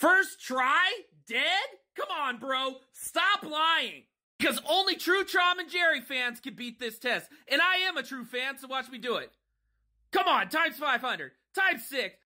First try? Dead? Come on, bro. Stop lying. Because only true Tom and Jerry fans can beat this test. And I am a true fan, so watch me do it. Come on, times 500, times 6,